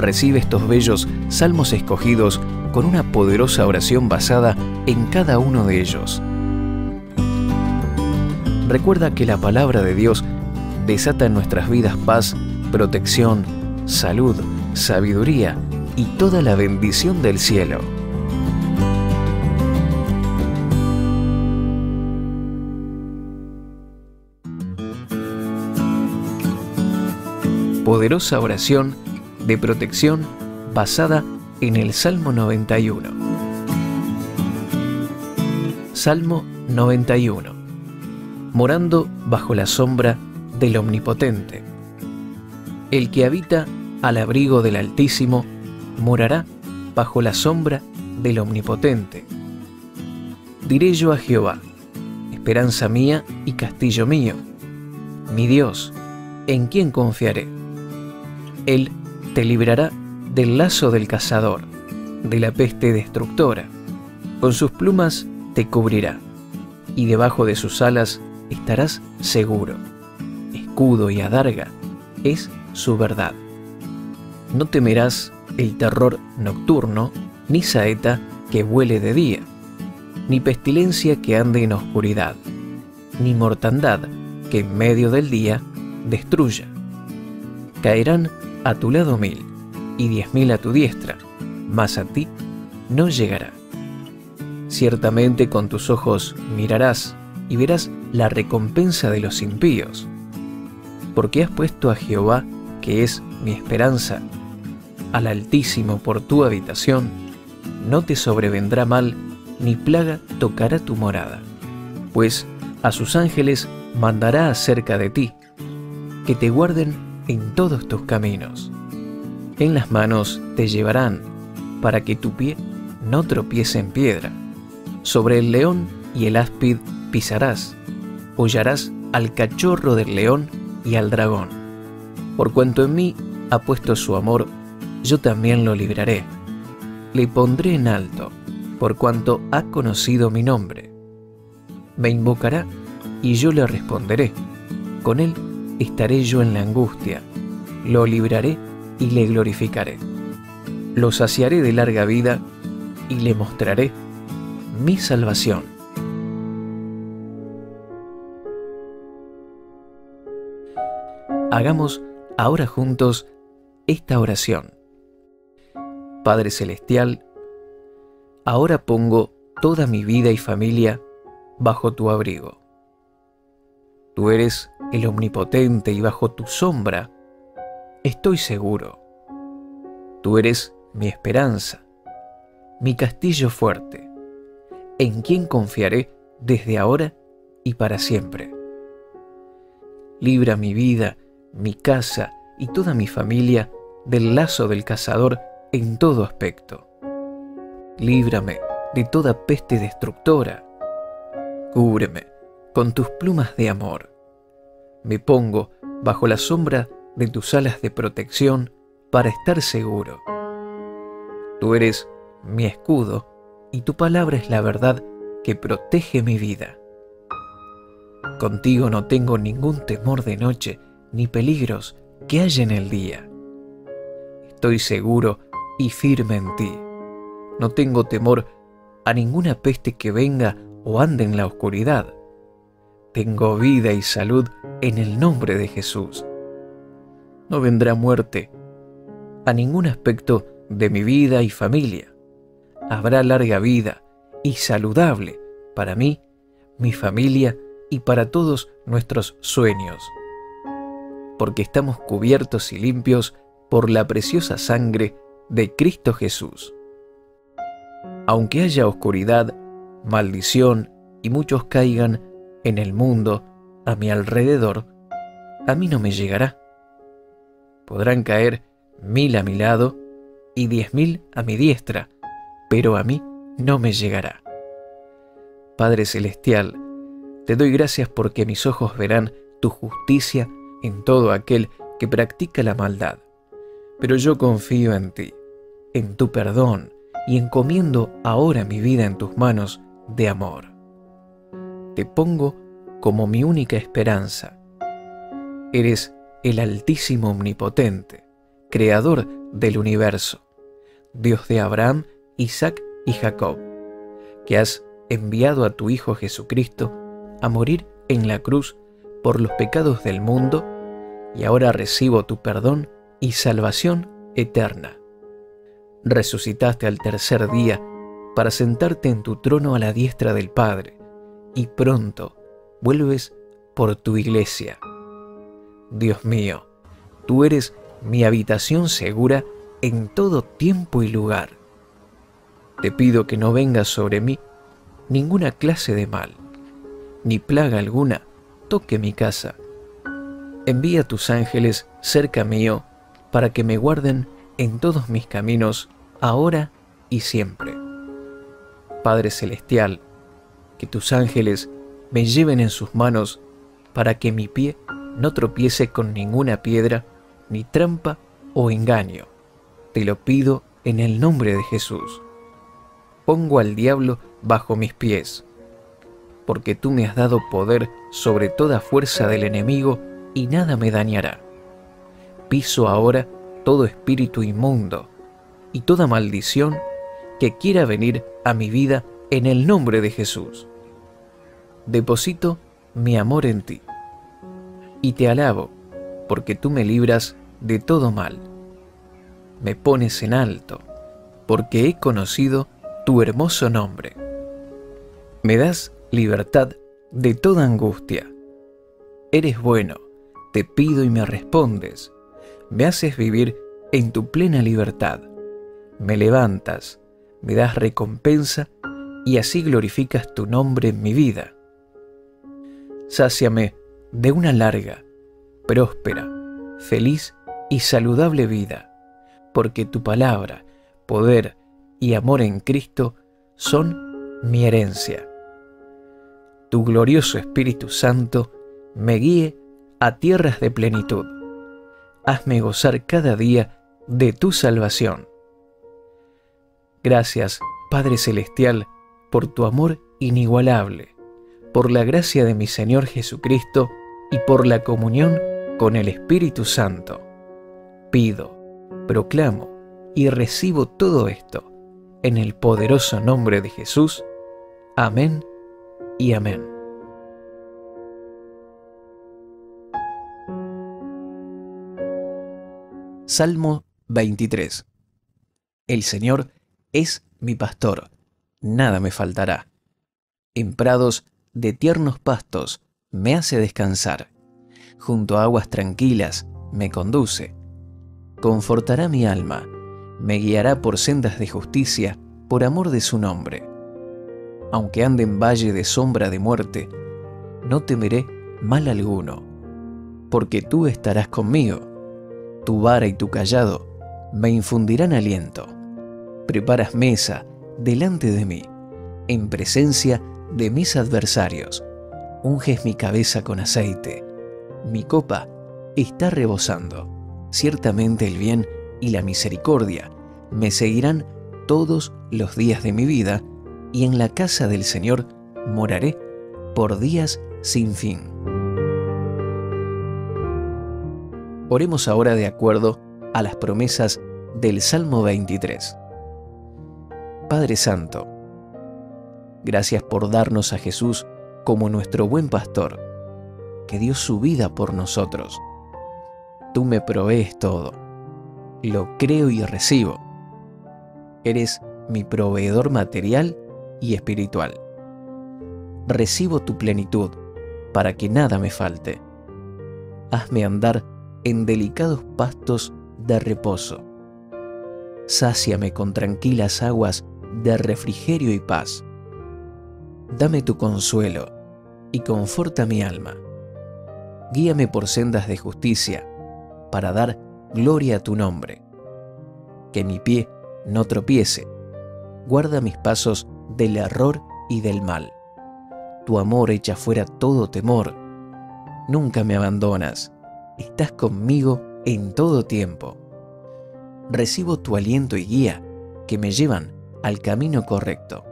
Recibe estos bellos salmos escogidos con una poderosa oración basada en cada uno de ellos. Recuerda que la palabra de Dios desata en nuestras vidas paz, protección, salud, sabiduría y toda la bendición del cielo. Poderosa oración de protección basada en el Salmo 91. Salmo 91. Morando bajo la sombra del Omnipotente. El que habita al abrigo del Altísimo morará bajo la sombra del Omnipotente. Diré yo a Jehová, esperanza mía y castillo mío, mi Dios, en quien confiaré. Él te librará del lazo del cazador, de la peste destructora. Con sus plumas te cubrirá, y debajo de sus alas estarás seguro. Escudo y adarga es su verdad. No temerás el terror nocturno, ni saeta que vuele de día, ni pestilencia que ande en oscuridad, ni mortandad que en medio del día destruya. Caerán a tu lado mil y diez mil a tu diestra, mas a ti no llegará. Ciertamente con tus ojos mirarás y verás la recompensa de los impíos, porque has puesto a Jehová, que es mi esperanza, al Altísimo por tu habitación, no te sobrevendrá mal, ni plaga tocará tu morada, pues a sus ángeles mandará acerca de ti, que te guarden en todos tus caminos. En las manos te llevarán, para que tu pie no tropiece en piedra. Sobre el león y el áspid pisarás, hollarás al cachorro del león y al dragón. Por cuanto en mí ha puesto su amor, yo también lo libraré. Le pondré en alto, por cuanto ha conocido mi nombre. Me invocará y yo le responderé. Con él estaré yo en la angustia, lo libraré y le glorificaré. Lo saciaré de larga vida y le mostraré mi salvación. Hagamos ahora juntos esta oración. Padre Celestial, ahora pongo toda mi vida y familia bajo tu abrigo. Tú eres el omnipotente y bajo tu sombra estoy seguro. Tú eres mi esperanza, mi castillo fuerte, en quien confiaré desde ahora y para siempre. Libra mi vida, mi casa y toda mi familia del lazo del cazador en todo aspecto. Líbrame de toda peste destructora. Cúbreme con tus plumas de amor me pongo bajo la sombra de tus alas de protección para estar seguro. Tú eres mi escudo y tu palabra es la verdad que protege mi vida. Contigo no tengo ningún temor de noche ni peligros que haya en el día. Estoy seguro y firme en ti. No tengo temor a ninguna peste que venga o ande en la oscuridad tengo vida y salud en el nombre de Jesús. No vendrá muerte a ningún aspecto de mi vida y familia. Habrá larga vida y saludable para mí, mi familia y para todos nuestros sueños, porque estamos cubiertos y limpios por la preciosa sangre de Cristo Jesús. Aunque haya oscuridad, maldición y muchos caigan en el mundo, a mi alrededor, a mí no me llegará. Podrán caer mil a mi lado y diez mil a mi diestra, pero a mí no me llegará. Padre Celestial, te doy gracias porque mis ojos verán tu justicia en todo aquel que practica la maldad. Pero yo confío en ti, en tu perdón, y encomiendo ahora mi vida en tus manos de amor te pongo como mi única esperanza. Eres el Altísimo Omnipotente, Creador del universo, Dios de Abraham, Isaac y Jacob, que has enviado a tu Hijo Jesucristo a morir en la cruz por los pecados del mundo, y ahora recibo tu perdón y salvación eterna. Resucitaste al tercer día para sentarte en tu trono a la diestra del Padre, y pronto vuelves por tu iglesia. Dios mío, tú eres mi habitación segura en todo tiempo y lugar. Te pido que no venga sobre mí ninguna clase de mal, ni plaga alguna toque mi casa. Envía tus ángeles cerca mío para que me guarden en todos mis caminos, ahora y siempre. Padre Celestial, que tus ángeles me lleven en sus manos para que mi pie no tropiece con ninguna piedra, ni trampa o engaño. Te lo pido en el nombre de Jesús. Pongo al diablo bajo mis pies, porque tú me has dado poder sobre toda fuerza del enemigo y nada me dañará. Piso ahora todo espíritu inmundo y toda maldición que quiera venir a mi vida en el nombre de Jesús. Deposito mi amor en ti y te alabo porque tú me libras de todo mal. Me pones en alto porque he conocido tu hermoso nombre. Me das libertad de toda angustia. Eres bueno, te pido y me respondes. Me haces vivir en tu plena libertad. Me levantas, me das recompensa y así glorificas tu nombre en mi vida. Sáciame de una larga, próspera, feliz y saludable vida, porque tu palabra, poder y amor en Cristo son mi herencia. Tu glorioso Espíritu Santo me guíe a tierras de plenitud. Hazme gozar cada día de tu salvación. Gracias, Padre Celestial, por tu amor inigualable, por la gracia de mi Señor Jesucristo y por la comunión con el Espíritu Santo. Pido, proclamo y recibo todo esto en el poderoso nombre de Jesús. Amén y amén. Salmo 23 El Señor es mi pastor, nada me faltará. En prados de tiernos pastos me hace descansar. Junto a aguas tranquilas me conduce. Confortará mi alma, me guiará por sendas de justicia, por amor de su nombre. Aunque ande en valle de sombra de muerte, no temeré mal alguno, porque tú estarás conmigo. Tu vara y tu callado me infundirán aliento. Preparas mesa delante de mí, en presencia de mis adversarios unges mi cabeza con aceite, mi copa está rebosando. Ciertamente el bien y la misericordia me seguirán todos los días de mi vida, y en la casa del Señor moraré por días sin fin. Oremos ahora de acuerdo a las promesas del Salmo 23. Padre Santo, gracias por darnos a Jesús como nuestro buen pastor, que dio su vida por nosotros. Tú me provees todo. Lo creo y recibo. Eres mi proveedor material y espiritual. Recibo tu plenitud para que nada me falte. Hazme andar en delicados pastos de reposo. Sáciame con tranquilas aguas de refrigerio y paz dame tu consuelo y conforta mi alma. Guíame por sendas de justicia, para dar gloria a tu nombre. Que mi pie no tropiece, guarda mis pasos del error y del mal. Tu amor echa fuera todo temor. Nunca me abandonas, estás conmigo en todo tiempo. Recibo tu aliento y guía que me llevan al camino correcto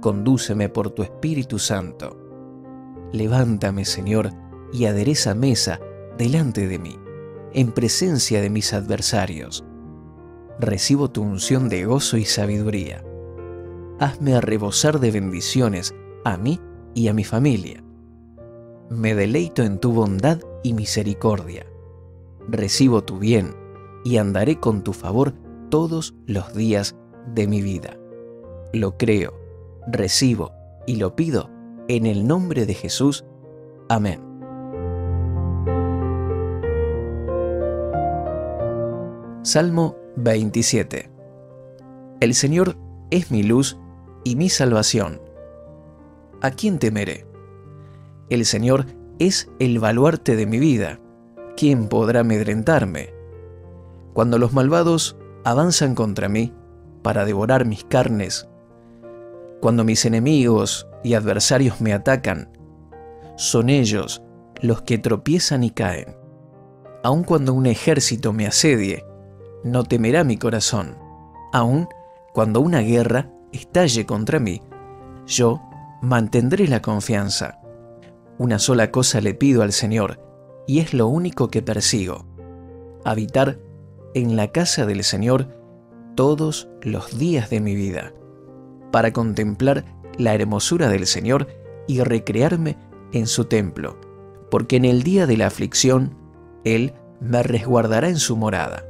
condúceme por tu Espíritu Santo. Levántame, Señor, y adereza mesa delante de mí, en presencia de mis adversarios. recibo tu unción de gozo y sabiduría. Hazme rebosar de bendiciones a mí y a mi familia. Me deleito en tu bondad y misericordia. Recibo tu bien y andaré con tu favor todos los días de mi vida. Lo creo, recibo y lo pido en el nombre de Jesús. Amén. Salmo 27 El Señor es mi luz y mi salvación. ¿A quién temeré? El Señor es el baluarte de mi vida. ¿Quién podrá amedrentarme? Cuando los malvados avanzan contra mí para devorar mis carnes, cuando mis enemigos y adversarios me atacan, son ellos los que tropiezan y caen. Aun cuando un ejército me asedie, no temerá mi corazón. Aun cuando una guerra estalle contra mí, yo mantendré la confianza. Una sola cosa le pido al Señor, y es lo único que persigo, habitar en la casa del Señor todos los días de mi vida, para contemplar la hermosura del Señor y recrearme en su templo, porque en el día de la aflicción Él me resguardará en su morada,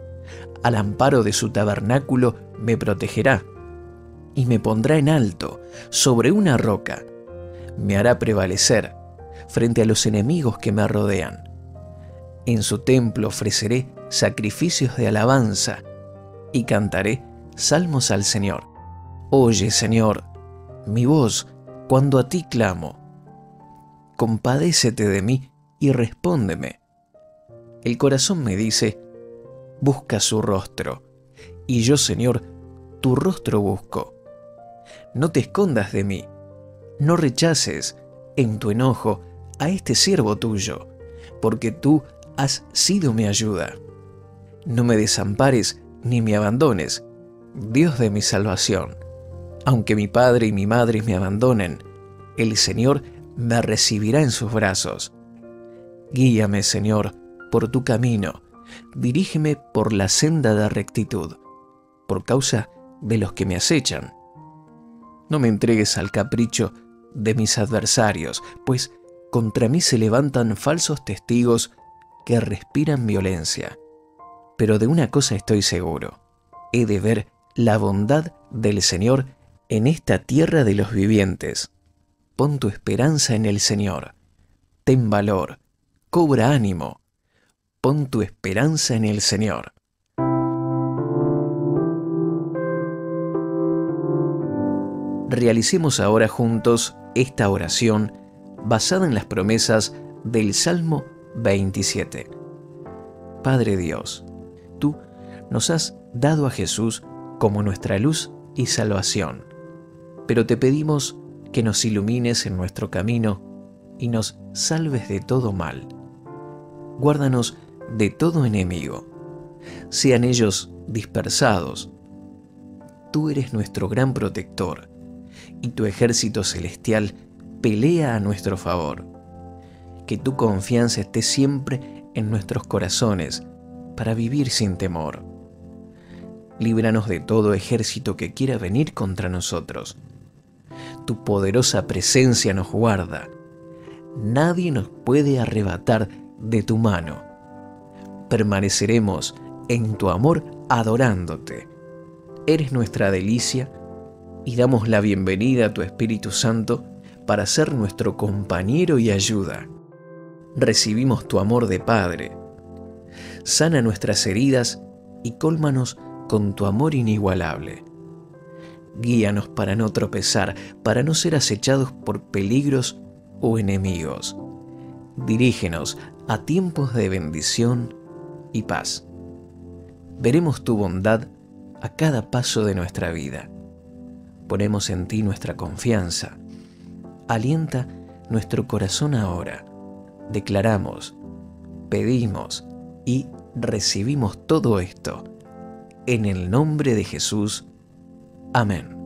al amparo de su tabernáculo me protegerá, y me pondrá en alto, sobre una roca, me hará prevalecer frente a los enemigos que me rodean. En su templo ofreceré sacrificios de alabanza y cantaré salmos al Señor. Oye, Señor, mi voz cuando a ti clamo. Compadécete de mí y respóndeme. El corazón me dice, busca su rostro, y yo, Señor, tu rostro busco. No te escondas de mí, no rechaces en tu enojo a este siervo tuyo, porque tú has sido mi ayuda. No me desampares ni me abandones, Dios de mi salvación. Aunque mi padre y mi madre me abandonen, el Señor me recibirá en sus brazos. Guíame, Señor, por tu camino, dirígeme por la senda de rectitud, por causa de los que me acechan. No me entregues al capricho de mis adversarios, pues contra mí se levantan falsos testigos que respiran violencia. Pero de una cosa estoy seguro, he de ver la bondad del Señor en esta tierra de los vivientes. Pon tu esperanza en el Señor. Ten valor, cobra ánimo. Pon tu esperanza en el Señor. Realicemos ahora juntos esta oración basada en las promesas del Salmo 27. Padre Dios, tú nos has dado a Jesús como nuestra luz y salvación, pero te pedimos que nos ilumines en nuestro camino y nos salves de todo mal. Guárdanos de todo enemigo, sean ellos dispersados. Tú eres nuestro gran protector, y tu ejército celestial pelea a nuestro favor. Que tu confianza esté siempre en nuestros corazones para vivir sin temor. Líbranos de todo ejército que quiera venir contra nosotros. Tu poderosa presencia nos guarda. Nadie nos puede arrebatar de tu mano. Permaneceremos en tu amor adorándote. Eres nuestra delicia y damos la bienvenida a tu Espíritu Santo para ser nuestro compañero y ayuda. Recibimos tu amor de Padre. Sana nuestras heridas y cólmanos con tu amor inigualable. Guíanos para no tropezar, para no ser acechados por peligros o enemigos. Dirígenos a tiempos de bendición y paz. Veremos tu bondad a cada paso de nuestra vida. Ponemos en ti nuestra confianza alienta nuestro corazón ahora. Declaramos, pedimos y recibimos todo esto. En el nombre de Jesús. Amén.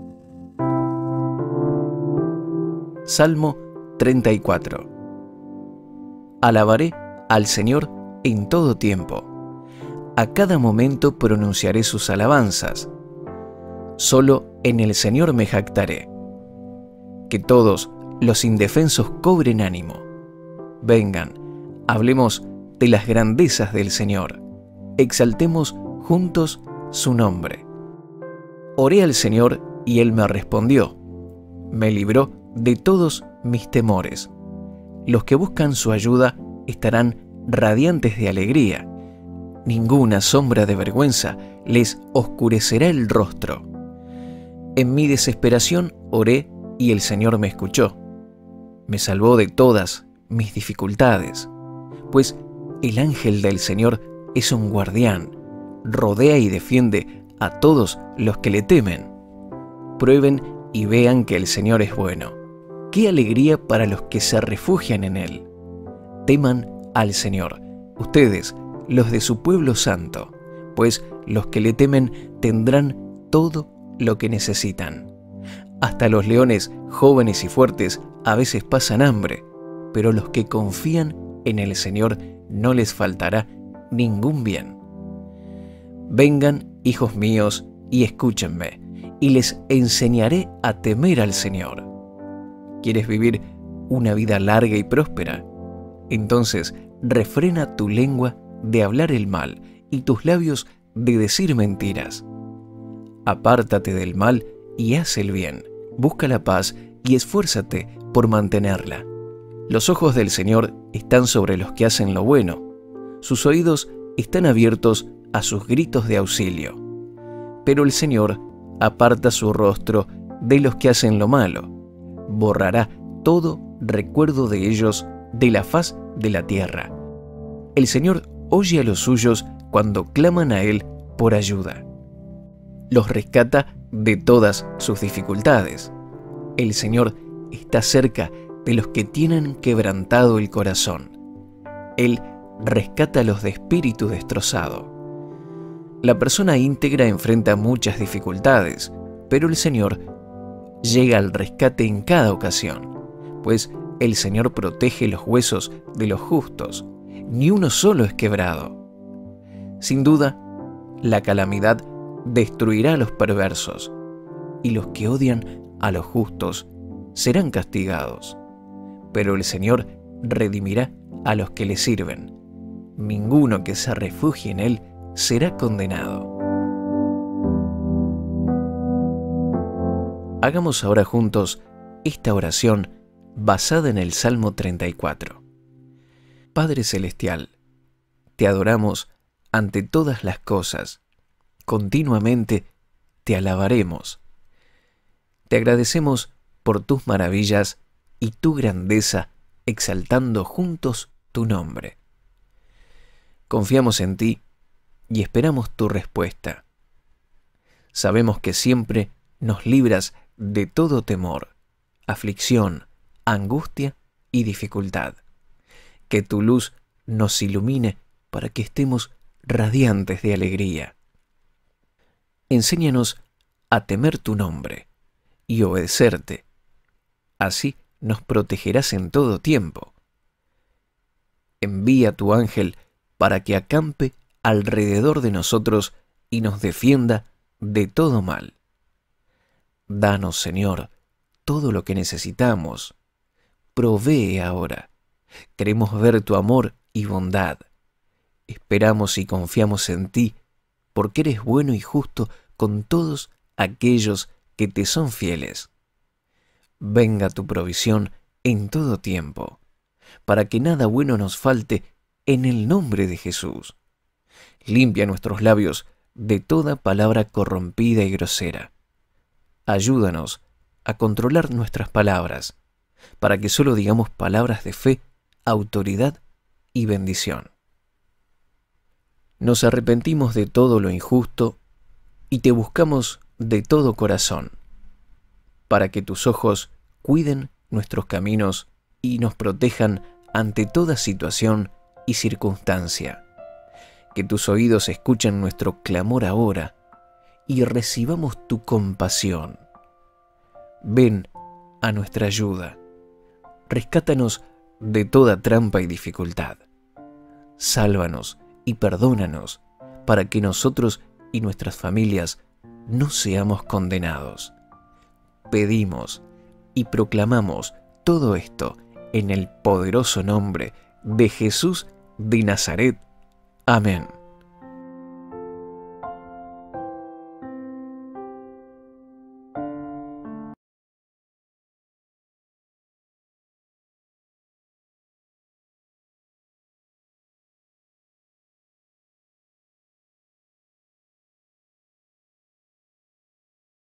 Salmo 34 Alabaré al Señor en todo tiempo. a cada momento pronunciaré sus alabanzas. Solo en el Señor me jactaré. Que todos los indefensos cobren ánimo. Vengan, hablemos de las grandezas del Señor. Exaltemos juntos su nombre. Oré al Señor y Él me respondió. Me libró de todos mis temores. Los que buscan su ayuda estarán radiantes de alegría. Ninguna sombra de vergüenza les oscurecerá el rostro. En mi desesperación oré y el Señor me escuchó. Me salvó de todas mis dificultades, pues el ángel del Señor es un guardián, rodea y defiende a todos los que le temen. Prueben y vean que el Señor es bueno. Qué alegría para los que se refugian en Él. Teman al Señor, ustedes, los de su pueblo santo, pues los que le temen tendrán todo lo que necesitan. Hasta los leones jóvenes y fuertes a veces pasan hambre, pero los que confían en el Señor no les faltará ningún bien. Vengan, hijos míos, y escúchenme, y les enseñaré a temer al Señor. ¿Quieres vivir una vida larga y próspera? Entonces refrena tu lengua de hablar el mal y tus labios de decir mentiras. Apártate del mal y haz el bien. Busca la paz y esfuérzate por mantenerla. Los ojos del Señor están sobre los que hacen lo bueno. Sus oídos están abiertos a sus gritos de auxilio. Pero el Señor aparta su rostro de los que hacen lo malo. Borrará todo recuerdo de ellos de la faz de la tierra. El Señor oye a los suyos cuando claman a Él por ayuda. Los rescata de todas sus dificultades. El Señor está cerca de los que tienen quebrantado el corazón. Él rescata a los de espíritu destrozado. La persona íntegra enfrenta muchas dificultades, pero el Señor llega al rescate en cada ocasión, pues el Señor protege los huesos de los justos, ni uno solo es quebrado. Sin duda, la calamidad destruirá a los perversos, y los que odian a los justos serán castigados. Pero el Señor redimirá a los que le sirven. Ninguno que se refugie en Él será condenado. Hagamos ahora juntos esta oración basada en el Salmo 34. Padre Celestial, te adoramos ante todas las cosas, continuamente te alabaremos. Te agradecemos por tus maravillas y tu grandeza, exaltando juntos tu nombre. Confiamos en ti y esperamos tu respuesta. Sabemos que siempre nos libras de todo temor, aflicción, angustia y dificultad. Que tu luz nos ilumine para que estemos radiantes de alegría. Enséñanos a temer tu nombre y obedecerte. Así nos protegerás en todo tiempo. Envía tu ángel para que acampe alrededor de nosotros y nos defienda de todo mal. Danos, Señor, todo lo que necesitamos. Provee ahora. Queremos ver tu amor y bondad. Esperamos y confiamos en ti, porque eres bueno y justo con todos aquellos que te son fieles venga tu provisión en todo tiempo, para que nada bueno nos falte en el nombre de Jesús. Limpia nuestros labios de toda palabra corrompida y grosera. Ayúdanos a controlar nuestras palabras, para que solo digamos palabras de fe, autoridad y bendición. Nos arrepentimos de todo lo injusto y te buscamos de todo corazón para que tus ojos cuiden nuestros caminos y nos protejan ante toda situación y circunstancia. Que tus oídos escuchen nuestro clamor ahora y recibamos tu compasión. Ven a nuestra ayuda. Rescátanos de toda trampa y dificultad. Sálvanos y perdónanos para que nosotros y nuestras familias no seamos condenados. Pedimos y proclamamos todo esto en el poderoso nombre de Jesús de Nazaret. Amén.